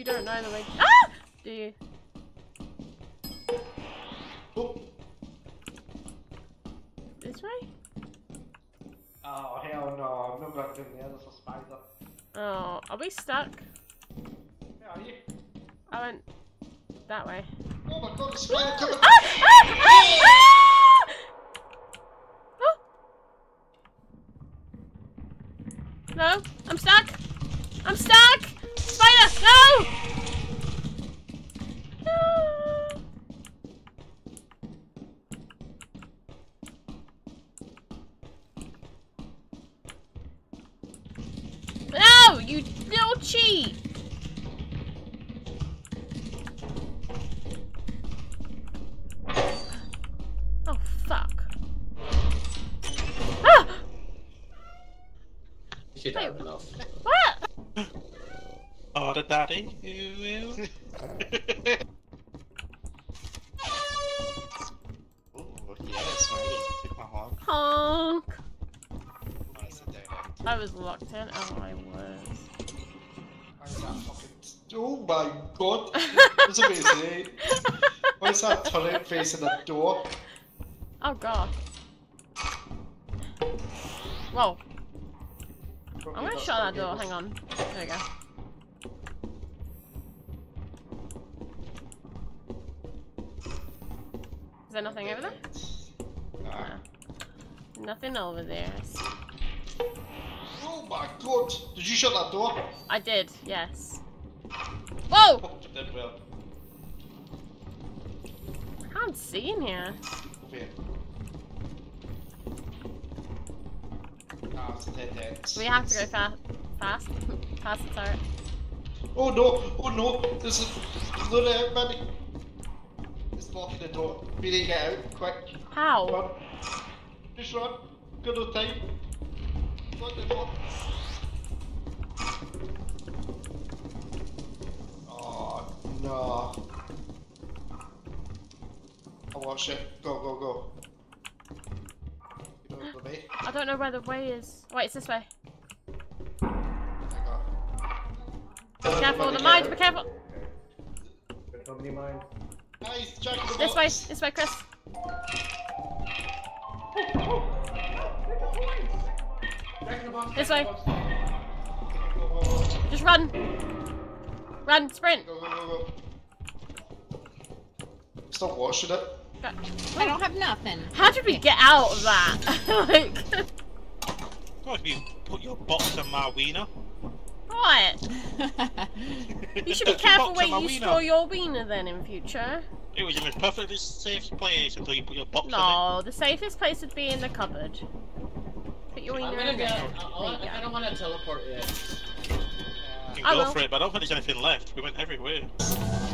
you don't know the way. Ah! Do you? Oh, This way? oh hell no, I'm not going down there, there's a spider. Oh, are we stuck? Where are you? I went that way. Oh my god, the spider coming! Ah! Ah! Ah! Ah! Oh! No, I'm stuck. I'm stuck. No! No! No, you little cheat! Daddy. Ooh, ooh. Ooh, yes, right. Took my heart. Honk! I sit down. I was locked in. Oh, I was. Oh Why is that fucking... Oh my god! What's it going? Why is that turret facing the door? Oh god. Whoa. I'm gonna shut that door. Hang on. There we go. Is there nothing over there? Nah. No. Nothing over there. Oh my god! Did you shut that door? I did, yes. Whoa! Oh, did well. I can't see in here. Over here. Ah, it's a dead end. We have to go fa fast. Past the turret. Oh no! Oh no! There's a everybody! It's blocking the door. We need to get out, quick. How? Run. Just run. Got no time. Lock the door. Oh no. I'll watch it. Go, go, go. You know the way? I don't know where the way is. Wait, it's this way. Be careful, the mine, be careful! Nobody mind. Nice, Jack in the This way, this way, Chris. This way. Just run. Run, sprint. go, go, go, go. Stop watching it. Go. I don't have nothing. How did we get out of that? like, God, if you put your box on my wiener. What? You should be careful where on my you wiener. store your wiener then in future. It was in a perfectly safe place until you put your box on No, the safest place would be in the cupboard. Put your I'm wiener gonna in go. there. I, I, I don't want to teleport yet. it. You I can go will. for it, but I don't think there's anything left. We went everywhere.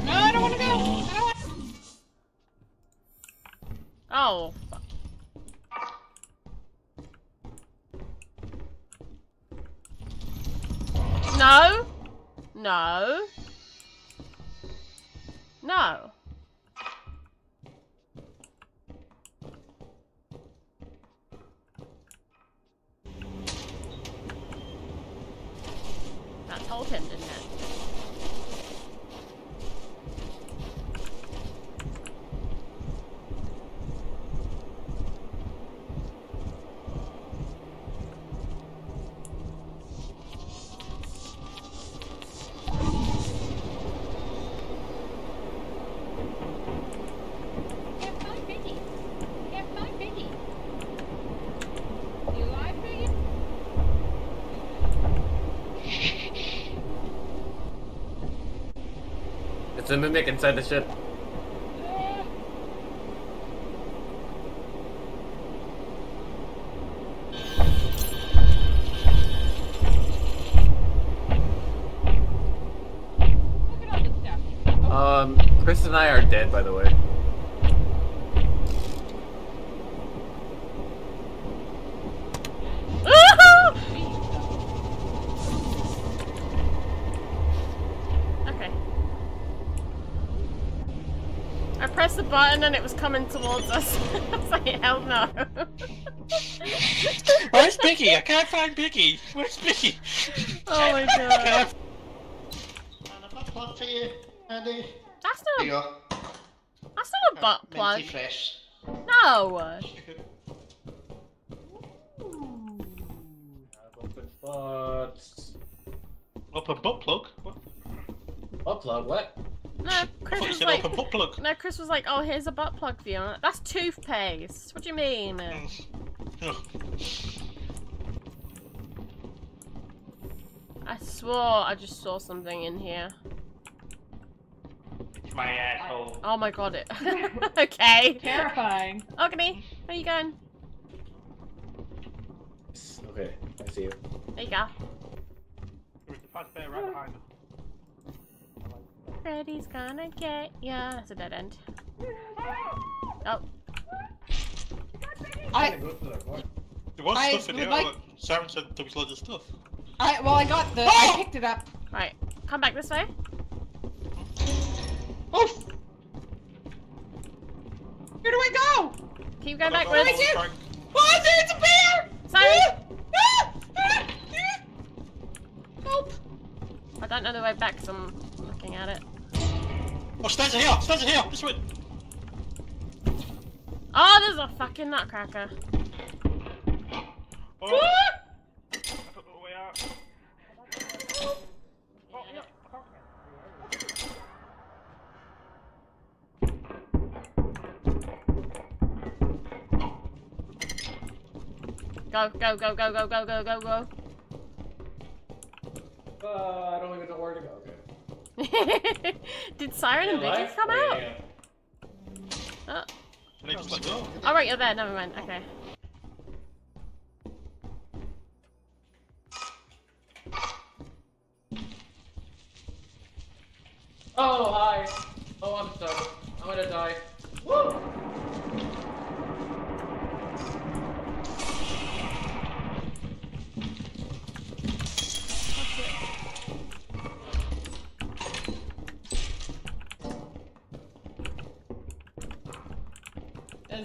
No, I don't want to go. I don't want Oh. No. No. No. That told him, didn't it? It's a mimic inside the ship. Look at all this stuff. Um, Chris and I are dead, by the way. Okay. I pressed the button and it was coming towards us. I was like, hell no. Where's Biggie? I can't find Biggie. Where's Biggie? oh my god. Can't- Man, if that plant Andy, That's there you not. go. That's not a oh, butt plug. Minty fresh. No. Open butts. Open butt plug? What? Butt plug, what? No, Chris was oh, like. open butt plug. No, Chris was like, "Oh, here's a butt plug for you." Like, That's toothpaste. What do you mean? Oh. I swore I just saw something in here. It's My asshole. Oh my god, it. okay. Terrifying. Ogany, where you going? Okay, I see you. There you go. There's the Fazbear right behind us. Freddy's gonna get ya. That's a dead end. Oh, I, There was I stuff in here. like- but Sharon said there was loads of stuff. I, well, I got the, I picked it up. right. Come back this way. Oof! Where do I go? Keep going I don't backwards. know, I was trying- Oh, there's a bear! Simon! Ah! Ah! Ah! Help! I don't know the way back because I'm looking at it. Oh, stairs are here! Stairs are here! This way! Oh, there's a fucking nutcracker. Oh! I don't know where we are. Oh, yeah. Go, go, go, go, go, go, go, go, go. Did Siren and Biggie come oh, out? Oh. Alright, oh, you're there, never mind, okay.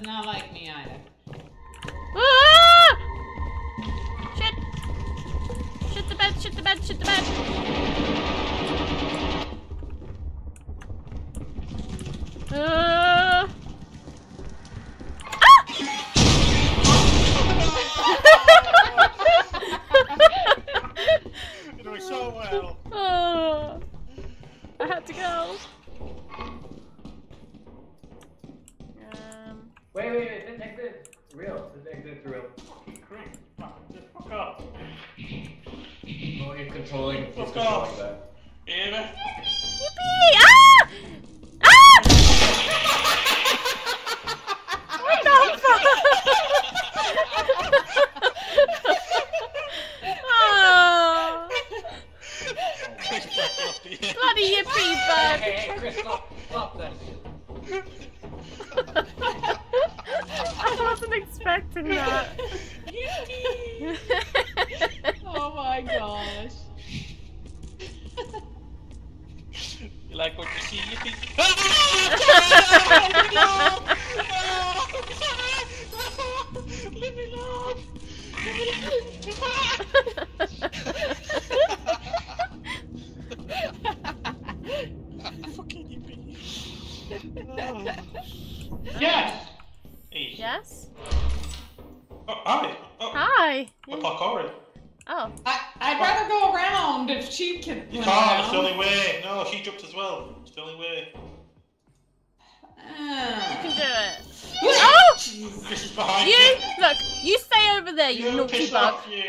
Does not like me either. He's controlling. He's Fuck controlling off. that. Hear me? yippee! Ah! Ah! What the fuck? oh, Chris back off the end. bloody yippee bug! Hey, hey, Chris, stop. Stop that. I wasn't expecting that. like what you see, you think. Leave me alone! Leave me alone! Leave me alone! No, she jumped as well. It's the only way. You Ah. can do it. Oh! This is behind You you. look. You stay over there, you, You naughty piss bug. off, you.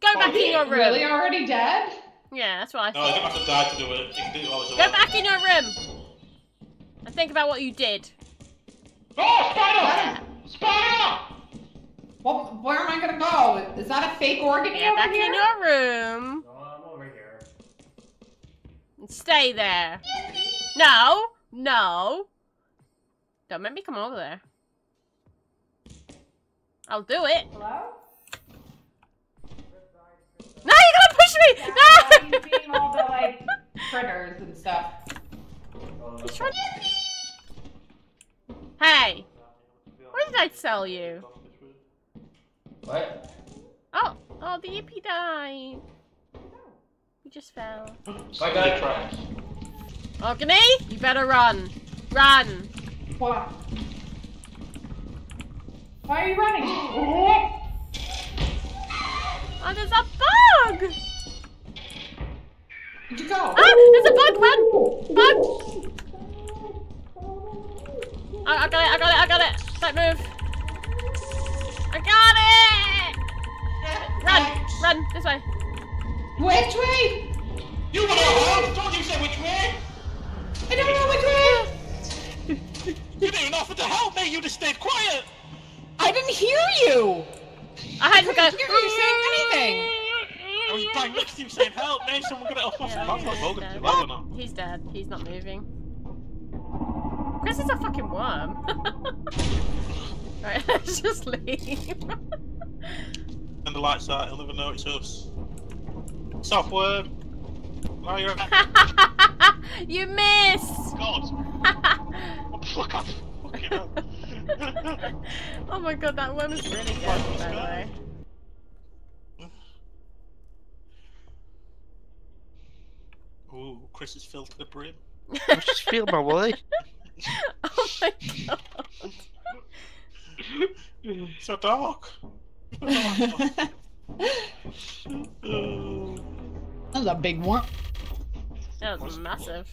Go back in your room. Really already dead? Yeah, that's what I No, you thought. don't have to die to do it. You can do it while it's Go alive. back in your room. And think about what you did. Oh, spider! Spider! Well, where am I gonna go? Is that a fake organ Get over back here? in your room. No, I'm over here. And stay there. No. No. Don't make me come over there. I'll do it. Hello? No, you're gonna push me! Yeah, No! I'm seeing all the like critters and stuff. He's trying- Hey! What did I tell you? What? Oh, oh, the yippee died. He just fell. I got it. Trash. Agony, you better run. Run. What? Why are you running? Oh, there's a bug! Where'd you go? Ah, there's a bug, run! Bug! I, I got it, I got it, I got it! Don't move. I got it! Run, run, this way. Which way? You wanna help? Don't you say which way? I don't know which way. You didn't offer to help me. You just stayed quiet. I didn't hear you. I had to go. couldn't hear you saying anything. I was bang next to you saying help. Now someone get it off my Yeah, phone. he's Logan, dead. you love or not? Oh, he's dead. He's not moving. Chris is a fucking worm. right, let's just leave. And the lights out. He'll never notice us. Software. Now you're. you miss. God. Fuck off. Fucking hell. oh my god, that worm is really good, by the way. Ooh, Chris is filled to the brim. I just feel my way. oh my god. So dark. That's a big one. That was massive.